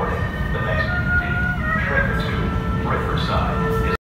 morning.